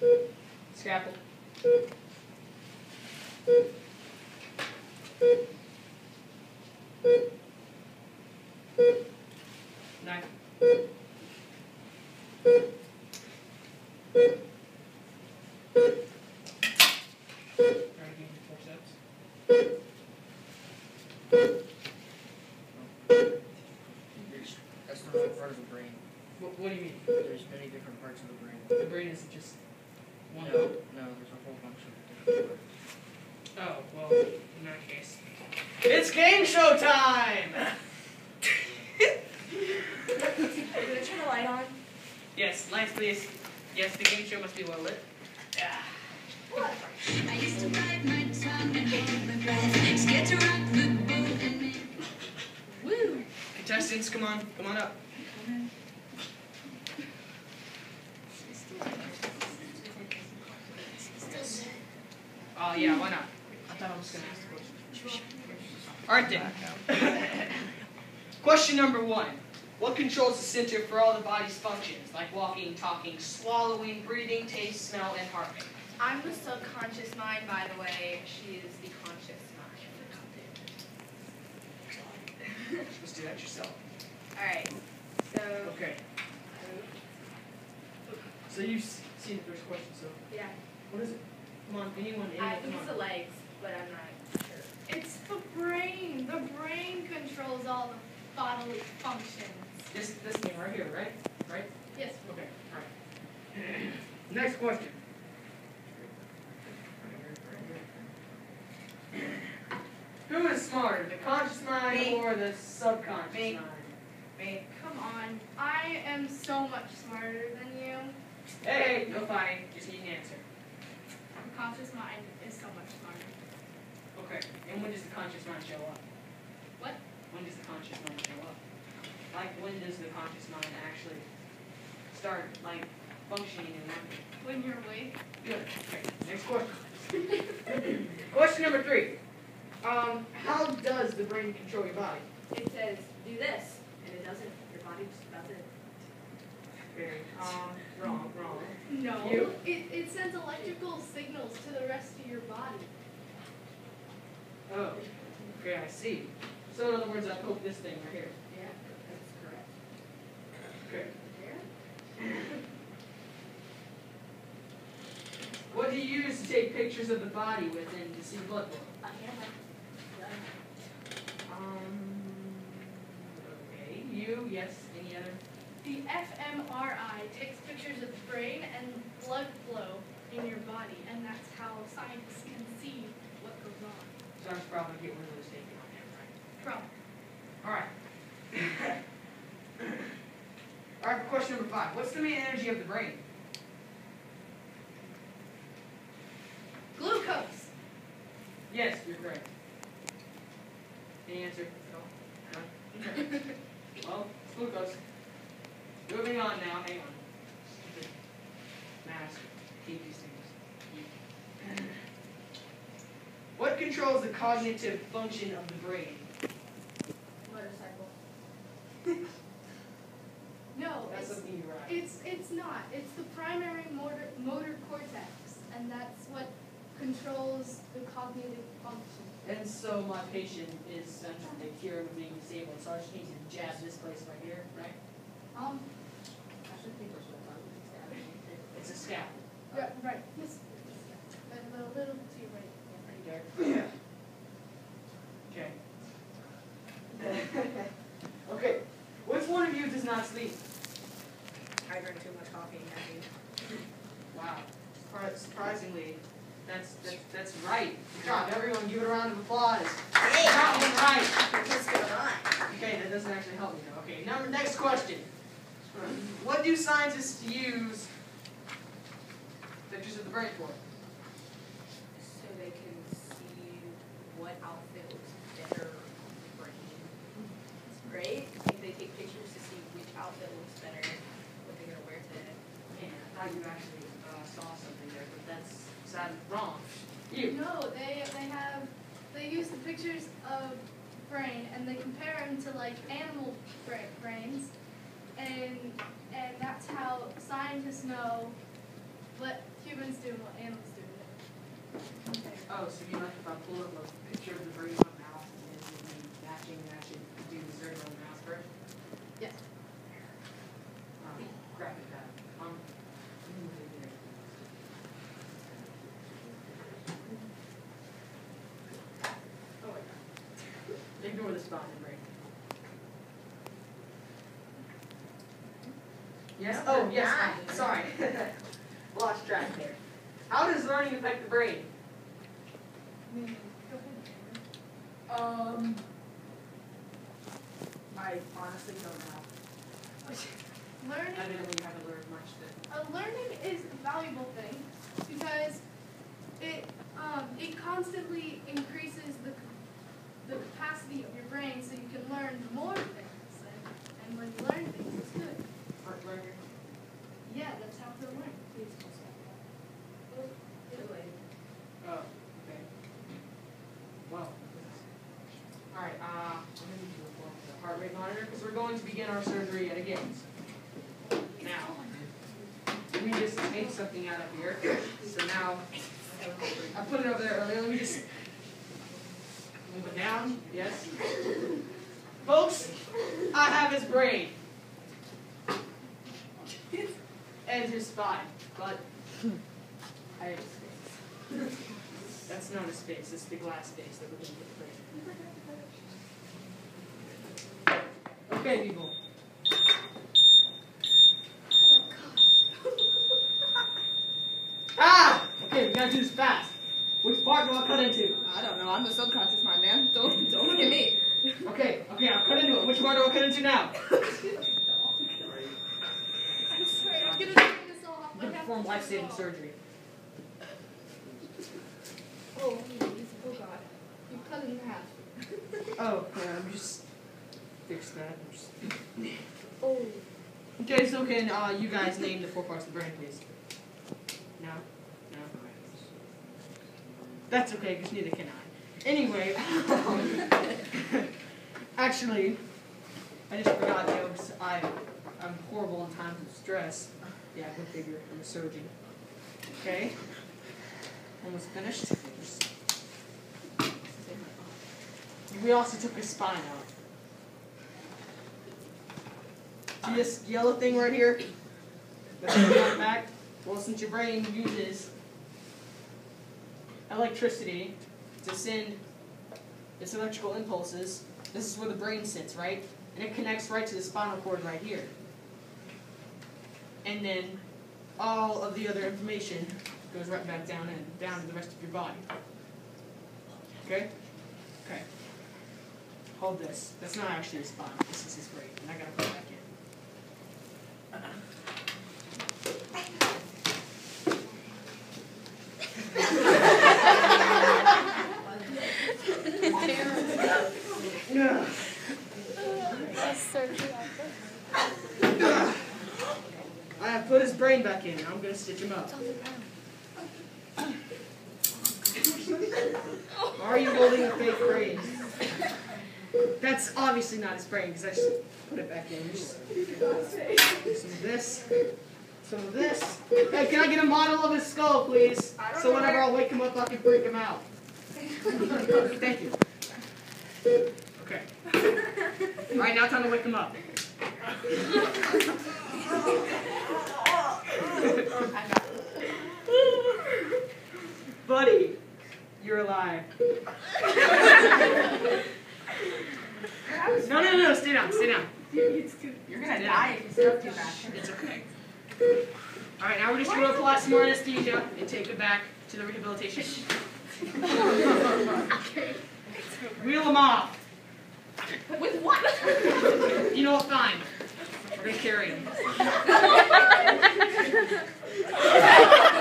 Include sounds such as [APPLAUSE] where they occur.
Right hand that's the part of the brain. What, what do you mean? There's many different parts of the brain. The brain is just one. No, no, there's a whole bunch of different parts. [LAUGHS] Oh, well, in that case. It's game show time! [LAUGHS] Are you gonna turn the light on? yes, lights please. Yes, the game show must be well lit. Yeah. What? I used to bite my tongue and hold my breath, scared to rock the boat and make Woo! [LAUGHS] Contestants, come on, come on up. Oh, yeah, why not? I thought I was gonna ask the question. Alright then. [LAUGHS] question number one. What controls the center for all the body's functions, like walking, talking, swallowing, breathing, taste, smell, and heart rate? I'm the subconscious mind, by the way. She is the conscious mind. You're supposed to do that yourself. Alright, so, Okay. So you've seen the first question, so yeah. what is it? Come on, anyone, anyone, I think come it's the legs, but I'm not sure. It's the brain. The brain controls all the bodily functions. This, this thing right here, right? Right? Yes. Okay, alright. [CLEARS THROAT] Next question. Who is smarter, the conscious mind Me. or the subconscious Me. mind? Me. Come on. I am so much smarter than you. Hey, no fighting, just need an answer. The conscious mind is so much smarter. Okay, and when does the conscious mind show up? What? When does the conscious mind show up? Like, when does the conscious mind actually start, like, functioning and working? When you're awake. Good. Okay, next question. [LAUGHS] question number three. Um, how does the brain control your body? It says, do this, and it doesn't. Your body just does it. Very, um, wrong, wrong. No. You? It, it sends electrical signals to the rest of your body. Oh, okay, I see. So in other words, I poke this thing right here. Yeah, that's correct. Okay. There? What do you use to take pictures of the body with and to see blood flow? A hammer. Um, okay, you, yes, any other? The fMRI takes pictures of the brain and blood flow in your body, and that's how scientists can see what goes on. So I should probably get one of those taken on him, right? From Alright. Alright, question number five. What's the main energy of the brain? glucose. Yes, you're correct. Any answer? No? No? Okay. Well, it's glucose. Moving on now, hang on. Keep these things. What controls the cognitive function of the brain? Motorcycle. [LAUGHS] No, That's it's, something you write. it's it's not. It's the primary motor motor cortex, and that's what controls the cognitive function. And so my patient is essentially cured of being disabled, so I just need to jab this place right here, right? Um, I should think It's a scalpel. yeah, right. Yes. A little, little to your right. Right there. Okay. [LAUGHS] okay. Which one of you does not sleep? I drink too much coffee, and caffeine. Wow. Surpri- Surprisingly, that's that's, that's right. Good job, everyone. Give it a round of applause. Got one right. What's going on? Okay, that doesn't actually help me though. Okay, number next question. What do scientists use pictures of the brain for? So they can see what outfit looks better on the brain. Right? If they take pictures to see which outfit looks better, what they're gonna wear today. Man, I thought you actually uh, saw something there, but that's sad wrong. You. No, they they have they use the pictures of brain and they compare them to like animal bra- brains, and and that's how scientists know what human doing what Anna's doing. Oh, so you like if I pull up a picture of the brain on my mouse and then it'll matching, and I should do the surgery on the mouse first? Yes. Um, graphic that. Um, move it there. Oh my god. Ignore the spine and brain. Yes, oh, yes, sorry. [LAUGHS] Lost track there. How does learning affect the brain? Um, I honestly don't know. [LAUGHS] Learning Evidently, you haven't learned much then. Uh, learning is a valuable thing because it um, it constantly increases the the capacity of your brain so you can learn more things and, and when you learn things it's good. Art learner. Yeah, that's how to learn. Oh, okay. Well. Alright, uh, I'm gonna need the heart rate monitor because we're going to begin our surgery yet again. Now, me just take something out of here. So now, I put it over there earlier. Let me just move it down. Yes. Folks, I have his brain and his spine, but I have his face. That's not a space, it's the glass space that we're gonna get played. Okay, people. Ah! Okay, we gotta do this fast. Which part do I cut into? I don't know. I'm the subconscious mind, man. Don't don't look at me. Okay, okay, I'll cut into it. Which part do I cut into now? [LAUGHS] I'm sorry, I'm gonna take this all off. I have Perform life-saving surgery. Oh, please. Oh God. You cut it in half. Oh, yeah, I'm just fix that. I'm just- Oh. Okay, so can uh, you guys name the four parts of the brain, please? No? No? That's okay, because neither can I. Anyway, [LAUGHS] actually, I just forgot jokes. I, I'm horrible in times of stress. Yeah, go figure. I'm a surgeon. Okay? Almost finished. We also took his spine out. See this yellow thing right here? That's back? Well, since your brain uses electricity to send its electrical impulses, this is where the brain sits, right? And it connects right to the spinal cord right here. And then all of the other information goes right back down and down to the rest of your body. Okay? Okay. Hold this. That's not actually his spine. This is his brain. And I gotta put it back in. [LAUGHS] Yeah. I have put his brain back in. I'm gonna stitch him up. Why are you holding a fake brain? That's obviously not his brain because I just put it back in. Just some of this, some of this. Hey, can I get a model of his skull, please? So whenever I'll wake him up, I can freak him out. [LAUGHS] Thank you. Okay. All right, now time to wake him up. Buddy, you're alive. No, no, no, stay down, stay down. You're gonna die if you up too fast. It's okay. Alright, now we're just gonna apply some more anesthesia and take it back to the rehabilitation. [LAUGHS] Wheel him off. With what? You know, fine. We're going to carry him. [LAUGHS]